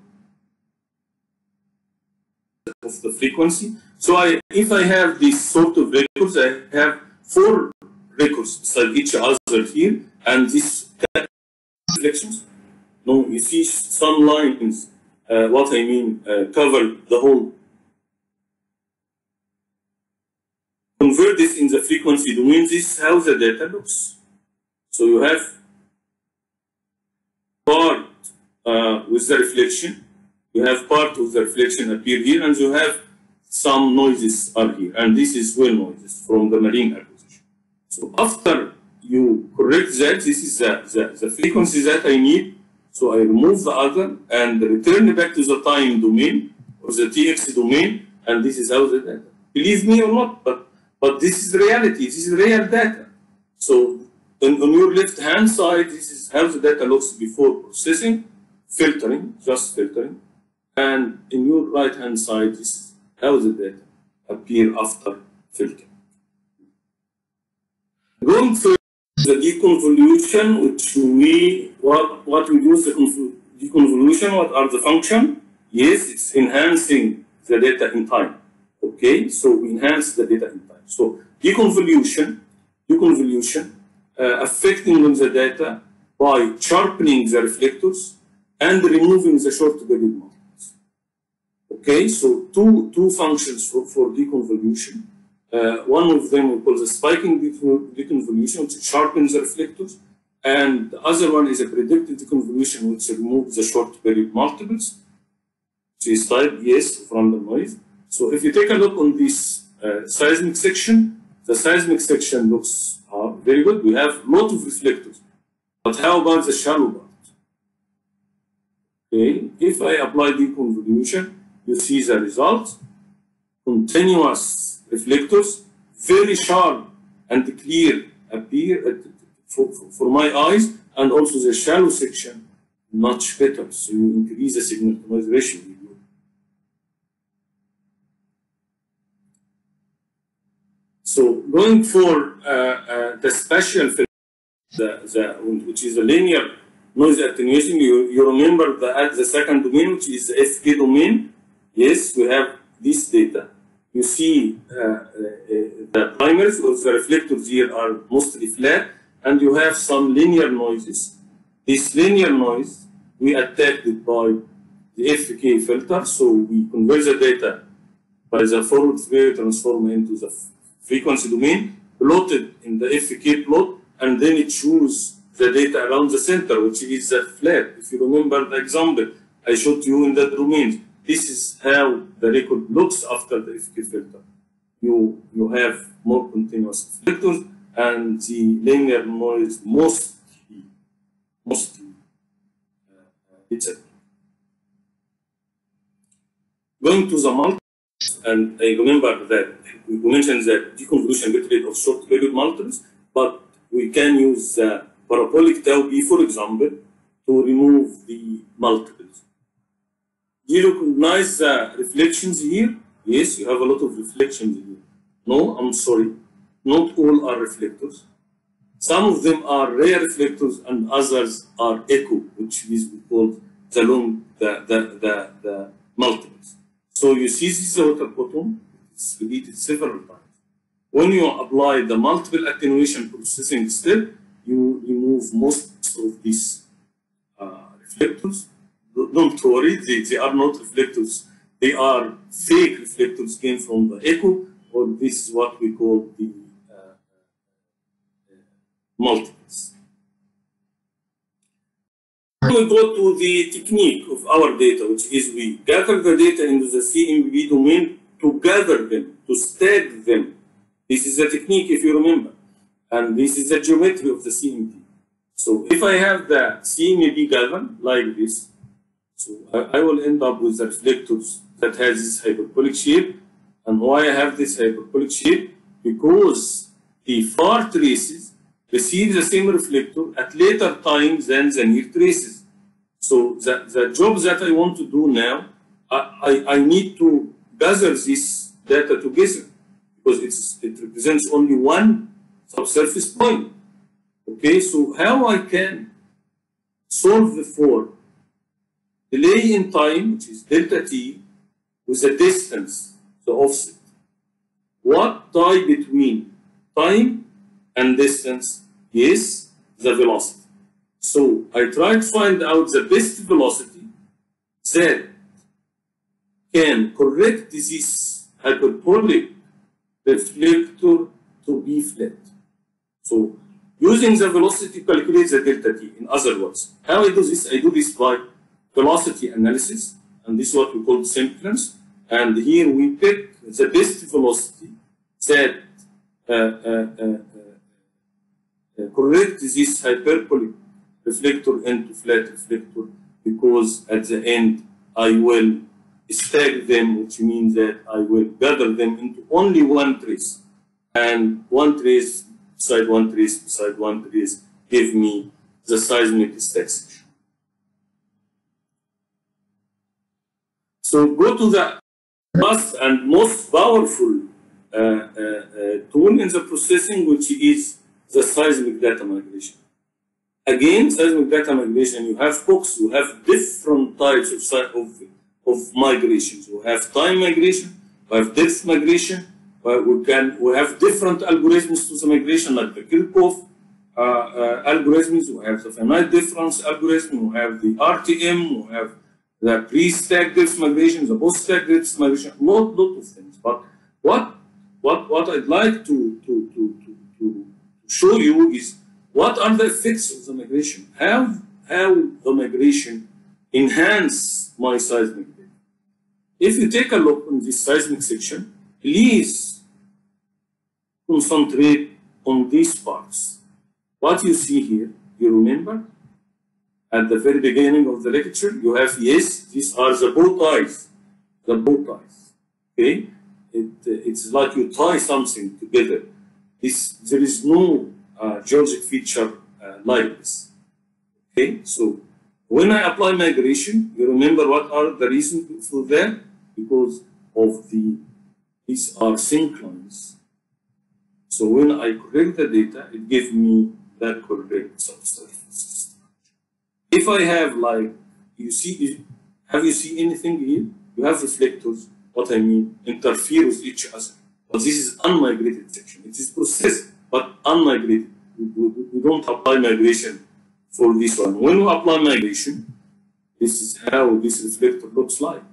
Speaker 2: of the frequency. So I, if I have this sort of records, I have four records beside each other here, and this reflections. No, you see some lines. Uh, what I mean, uh, cover the whole. Convert this in the frequency domain. This is how the data looks. So you have part uh, with the reflection. You have part of the reflection appear here, and you have some noises are here. And this is well noises from the marine acquisition. So after you correct that, this is the, the, the frequency that I need. So I remove the other and return back to the time domain or the TX domain, and this is how the data. Believe me or not, but but this is reality. This is real data. So on, on your left hand side, this is how the data looks before processing, filtering, just filtering, and in your right hand side, this is how the data appear after filtering. Going through the deconvolution, which we what what we use the deconvolution, what are the function? Yes, it's enhancing the data in time. Okay, so we enhance the data in time. So deconvolution, deconvolution, uh, affecting the data by sharpening the reflectors and removing the short period multiples. Okay, so two two functions for, for deconvolution. Uh, one of them we call the spiking deconvolution, which sharpens the reflectors, and the other one is a predictive deconvolution, which removes the short period multiples. So is type yes from the noise. So if you take a look on this uh, seismic section, the seismic section looks uh, very good. We have a lot of reflectors. But how about the shallow part? Okay, if I apply deconvolution, you see the result. Continuous reflectors, very sharp and clear appear for, for, for my eyes, and also the shallow section much better. So you increase the signal to noise ratio. So going for uh, uh, the filter, the, the, which is a linear noise attenuation, you, you remember the, at the second domain, which is the FK domain. Yes, we have this data. You see uh, uh, the primaries or the reflectors here are mostly flat, and you have some linear noises. This linear noise, we attacked it by the FK filter, so we convert the data by the forward Fourier transform into the frequency domain, plotted in the FK plot, and then it shows the data around the center, which is the flat. If you remember the example I showed you in the domains, this is how the record looks after the FK filter. You, you have more continuous vectors and the linear noise mostly, mostly uh, it's a Going to the multi, and I remember that we mentioned that deconvolution bit rate of short period multiples, but we can use the parabolic tau p, for example, to remove the multiples. Do you recognize the reflections here? Yes, you have a lot of reflections here. No, I'm sorry. Not all are reflectors. Some of them are rare reflectors and others are echo, which is called the long, the, the, the, the multiples. So you see this is water bottom, it's repeated several times. When you apply the multiple attenuation processing step, you remove most of these uh, reflectors. Don't worry, they, they are not reflectors. They are fake reflectors came from the echo, or this is what we call the uh, uh, multiples. We go to the technique of our data, which is we gather the data into the CMP domain to gather them, to stack them. This is a technique, if you remember. And this is the geometry of the CMP. So if I have the CMP governed like this, so I, I will end up with the reflectors that has this hyperbolic shape. And why I have this hyperbolic shape? Because the far traces receive the same reflector at later times than the near traces. So the, the job that I want to do now, I, I, I need to gather this data together because it's, it represents only one subsurface point. Okay, so how I can solve for delay in time, which is delta t, with the distance, the offset. What tie between time and distance is the velocity. So I try to find out the best velocity that can correct this hyperbolic reflector to be flat. So using the velocity calculate the delta t. In other words, how I do this? I do this by velocity analysis, and this is what we call semblance. And here we pick the best velocity that uh, uh, uh, uh, correct this hyperbolic reflector into flat reflector because at the end I will stack them, which means that I will gather them into only one trace. And one trace beside one trace beside one trace give me the seismic stack. So go to the last and most powerful uh, uh, uh, tool in the processing, which is the seismic data migration. Again, seismic data migration, you have books, you have different types of, of, of migrations. You have time migration, you have depth migration, we can we have different algorithms to the migration, like the Kirchhoff uh, uh, algorithms, we have the finite difference algorithm, we have the RTM, we have the pre-stack depth migration, the post-stack depth migration, lot, lot of things. But what what what I'd like to to, to, to, to show you is what are the effects of the migration? How how the migration enhance my seismic data? If you take a look on this seismic section, please concentrate on these parts. What you see here, you remember? At the very beginning of the lecture, you have, yes, these are the bow ties, the bow ties, okay? It, it's like you tie something together. This, there is no uh, geologic feature uh, this, okay? So when I apply migration, you remember what are the reasons for that? Because of the, these are synclines so when I correct the data, it gives me that correct subsurface. If I have like, you see, have you seen anything here? You have reflectors, what I mean, interfere with each other. But this is unmigrated section. It is processed, but unmigrated. We, don't apply migration for this one. When we apply migration, this is how this reflector looks like.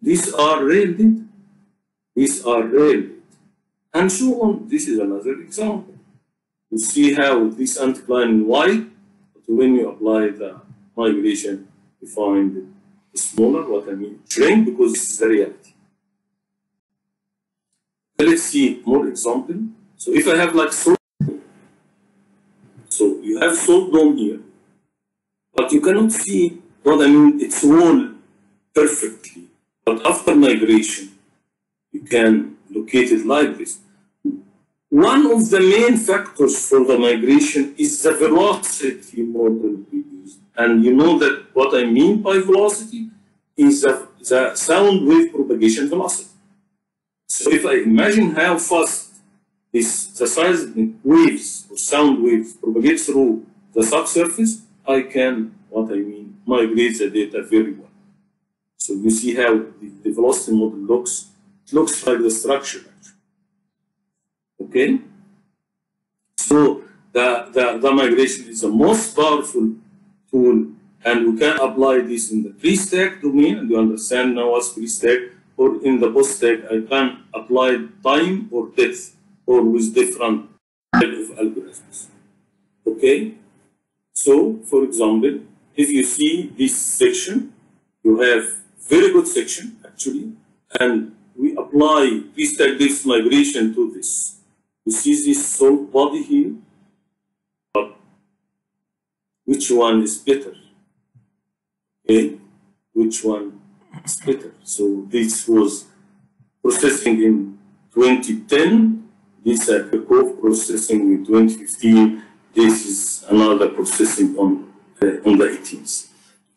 Speaker 2: These are real data. These are real and so on. This is another example. You see how this anticline in white, but when you apply the migration, you find it smaller, what I mean, shrink because this is the reality. Let's see more example. So if I have like salt, so you have salt dome here, but you cannot see what I mean, it's wall perfectly. But after migration, you can locate it like this. One of the main factors for the migration is the velocity model we use. And you know that what I mean by velocity is the, the sound wave propagation velocity. So if I imagine how fast this, the seismic waves or sound waves propagate through the subsurface, I can, what I mean, migrate the data very well. So you see how the, the velocity model looks. It looks like the structure Okay? So the, the, the migration is the most powerful tool and we can apply this in the pre-stack domain and you understand now what's pre-stack or in the post-stack I can apply time or depth or with different type of algorithms. Okay? So, for example, if you see this section, you have very good section actually, and we apply pre-stack depth migration to this. You see this salt body here? But which one is better? Okay, which one better? So this was processing in 2010. This uh, Pekov processing in 2015. This is another processing on uh, on the 18th.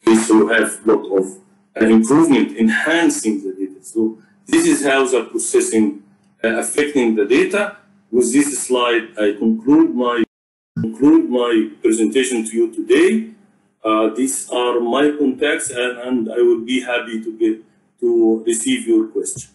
Speaker 2: Okay, so have a lot of improvement, enhancing the data. So this is how the processing uh, affecting the data. With this slide, I conclude my conclude my presentation to you today. Uh, these are my contacts, and, and I will be happy to get to receive your question.